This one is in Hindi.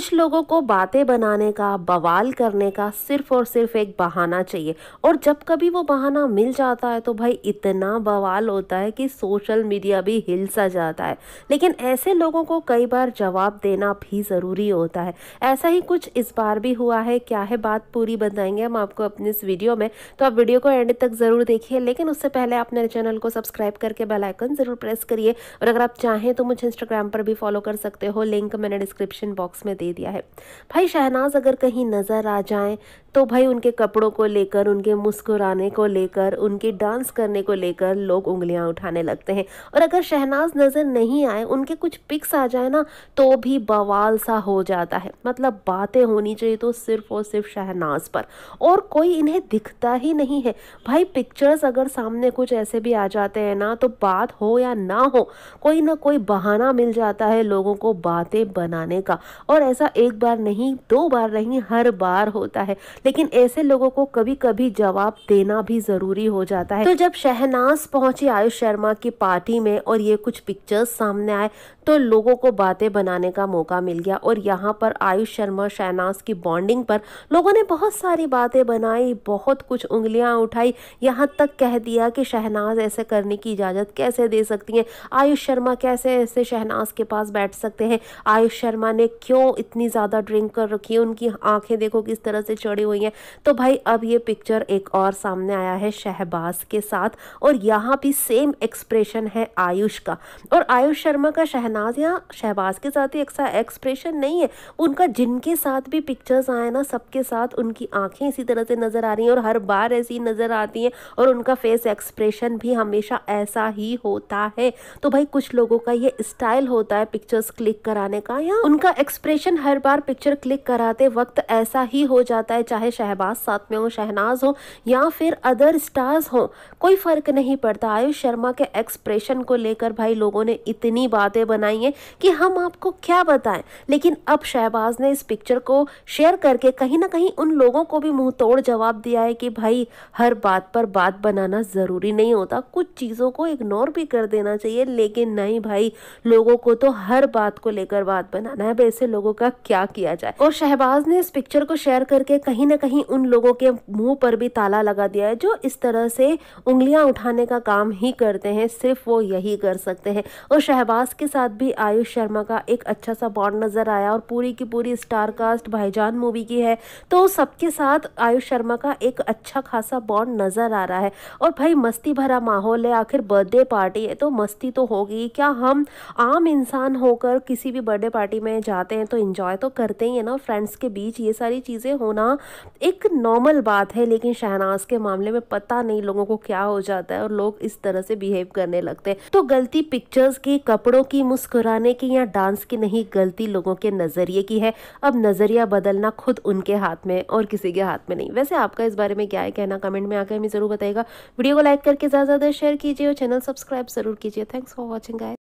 कुछ लोगों को बातें बनाने का, बवाल करने का सिर्फ़ और सिर्फ़ एक बहाना चाहिए। और जब कभी वो बहाना मिल जाता है तो भाई इतना बवाल होता है कि सोशल मीडिया भी हिल सा जाता है। लेकिन ऐसे लोगों को कई बार जवाब देना भी ज़रूरी होता है। ऐसा ही कुछ इस बार भी हुआ है। क्या है बात पूरी बताएँगे हम आपको अपने इस वीडियो में। तो आप वीडियो को एंड तक ज़रूर देखिए। लेकिन उससे पहले आप मेरे चैनल को सब्सक्राइब करके बेलाइकन ज़रूर प्रेस करिए। और अगर आप चाहें तो मुझे इंस्टाग्राम पर भी फॉलो कर सकते हो। लिंक मैंने डिस्क्रिप्शन बॉक्स में दे दिया है। भाई शहनाज अगर कहीं नज़र आ जाए तो भाई उनके कपड़ों को लेकर, उनके मुस्कुराने को लेकर, उनके डांस करने को लेकर लोग उंगलियाँ उठाने लगते हैं। और अगर शहनाज नज़र नहीं आए, उनके कुछ पिक्स आ जाए ना तो भी बवाल सा हो जाता है। मतलब बातें होनी चाहिए तो सिर्फ़ और सिर्फ़ शहनाज पर। और कोई इन्हें दिखता ही नहीं है। भाई पिक्चर्स अगर सामने कुछ ऐसे भी आ जाते हैं ना तो बात हो या ना हो, कोई ना कोई बहाना मिल जाता है लोगों को बातें बनाने का। और ऐसा एक बार नहीं, दो बार नहीं, हर बार होता है। लेकिन ऐसे लोगों को कभी कभी जवाब देना भी ज़रूरी हो जाता है। तो जब शहनाज पहुँची आयुष शर्मा की पार्टी में और ये कुछ पिक्चर्स सामने आए तो लोगों को बातें बनाने का मौका मिल गया और यहाँ पर आयुष शर्मा, शहनाज की बॉन्डिंग पर लोगों ने बहुत सारी बातें बनाई, बहुत कुछ उंगलियाँ उठाई। यहाँ तक कह दिया कि शहनाज ऐसे करने की इजाज़त कैसे दे सकती हैं? आयुष शर्मा कैसे ऐसे शहनाज के पास बैठ सकते हैं? आयुष शर्मा ने क्यों इतनी ज़्यादा ड्रिंक कर रखी है, उनकी आँखें देखो किस तरह से चढ़ी हुई हैं। तो भाई, अब ये पिक्चर एक और सामने आया है शहबाज के साथ और यहाँ भी सेम एक्सप्रेशन है आयुष का। और आयुष शर्मा का शहनाज यहाँ शहबाज के साथ ही एक्सप्रेशन नहीं है। उनका जिनके साथ भी पिक्चर्स आए ना, सबके साथ उनकी आँखें इसी तरह से नज़र आ रही हैं और हर बार ऐसी नज़र आती हैं और उनका फेस एक्सप्रेशन भी हमेशा ऐसा ही होता है। तो भाई, कुछ लोगों का ये स्टाइल होता है पिक्चर्स क्लिक कराने का या उनका एक्सप्रेशन हर बार पिक्चर क्लिक कराते वक्त ऐसा ही हो जाता है, चाहे शहबाज साथ में हो, शहनाज हो, या फिर अदर स्टार्स हो। कोई फ़र्क नहीं पड़ता। आयुष शर्मा के एक्सप्रेशन को लेकर भाई लोगों ने इतनी बातें बनाई हैं कि हम आपको क्या बताएँ। लेकिन अब शहबाज ने इस पिक्चर को शेयर करके कहीं ना कहीं उन लोगों को भी मुँह तोड़ जवाब दिया है कि भाई, हर बात पर बात बनाना ज़रूरी नहीं होता। कुछ चीज़ों को इग्नोर भी कर देना चाहिए, लेकिन नहीं भाई, लोगों को तो हर बात को लेकर बात बनाना है। वैसे लोगों का क्या किया जाए? और शहबाज ने इस पिक्चर को शेयर करके कहीं ना कहीं उन लोगों के मुँह पर भी ताला लगा दिया है, जो इस तरह से उंगलियाँ उठाने का काम ही करते हैं, सिर्फ़ वो यही कर सकते हैं। और शहबाज के साथ भी आयुष शर्मा का एक अच्छा सा बॉन्ड नज़र आया और पूरी की पूरी स्टार कास्ट भाईजान मूवी की है। तो सबके साथ आयुष शर्मा का एक अच्छा खासा बॉन्ड नज़र आ रहा है। और भाई, मस्ती भरा माहौल है, आखिर बर्थडे पार्टी है तो मस्ती तो होगी क्या हम आम इंसान होकर किसी भी बर्थडे पार्टी में जाते हैं तो इंजॉय तो करते ही है ना फ्रेंड्स के बीच ये सारी चीज़ें होना एक नॉर्मल बात है, लेकिन शहनाज के मामले में पता नहीं लोगों को क्या हो जाता है और लोग इस तरह से बिहेव करने लगते हैं। तो गलती पिक्चर्स की, कपड़ों की, मुस्कुराने की या डांस की नहीं, गलती लोगों के नज़रिए की है। अब नज़रिया बदलना खुद उनके हाथ में और किसी के हाथ में नहीं। वैसे आपका इस बारे में क्या है कहना कमेंट में आकर हमें ज़रूर बताएगा वीडियो को लाइक करके ज़्यादा ज़्यादा शेयर कीजिए और चैनल सब्सक्राइब ज़रूर कीजिए। Thanks for watching guys